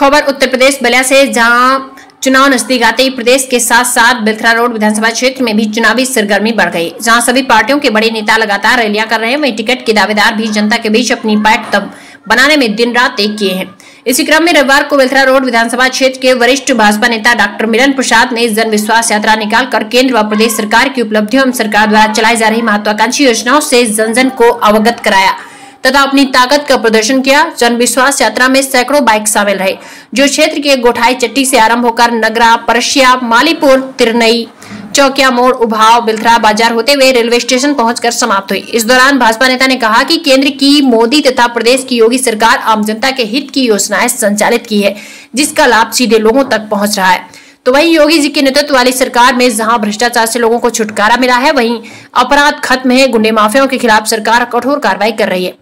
खबर, उत्तर प्रदेश बलिया से जहाँ चुनाव नज़दीक आते ही प्रदेश के साथ साथ बिलथरा रोड विधानसभा क्षेत्र में भी चुनावी सरगर्मी बढ़ गई, जहाँ सभी पार्टियों के बड़े नेता लगातार रैलियाँ कर रहे हैं। वहीं टिकट के दावेदार भी जनता के बीच अपनी पैठ तब बनाने में दिन रात एक किए हैं। इसी क्रम में रविवार को बिलथरा रोड विधानसभा क्षेत्र के वरिष्ठ भाजपा नेता डॉक्टर मिलन प्रसाद ने जन विश्वास यात्रा निकालकर केंद्र व प्रदेश सरकार की उपलब्धियों एवं सरकार द्वारा चलाई जा रही महत्वाकांक्षी योजनाओं से जन जन को अवगत कराया। तथा अपनी ताकत का प्रदर्शन किया। जन विश्वास यात्रा में सैकड़ों बाइक शामिल रहे। जो क्षेत्र के गोठाई चट्टी से आरंभ होकर नगरा परसिया मालीपुर, तिरनई, चौकिया मोड़, उभाव, बिलथरा बाज़ार होते हुए रेलवे स्टेशन पहुंचकर समाप्त हुई। इस दौरान भाजपा नेता ने कहा कि केंद्र की मोदी तथा प्रदेश की योगी सरकार आम जनता के हित की योजनाएँ संचालित की है, जिसका लाभ सीधे लोगों तक पहुँच रहा है। तो वही योगी जी के नेतृत्व वाली सरकार में जहाँ भ्रष्टाचार से लोगों को छुटकारा मिला है, वहीं अपराध खत्म है गुंडे माफियाओं के खिलाफ सरकार कठोर कार्रवाई कर रही है।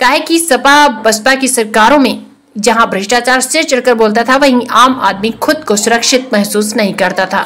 काहे कि सपा बसपा की सरकारों में, जहाँ भ्रष्टाचार से चढ़कर बोलता था, वहीं आम आदमी खुद को सुरक्षित महसूस नहीं करता था।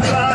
Bye.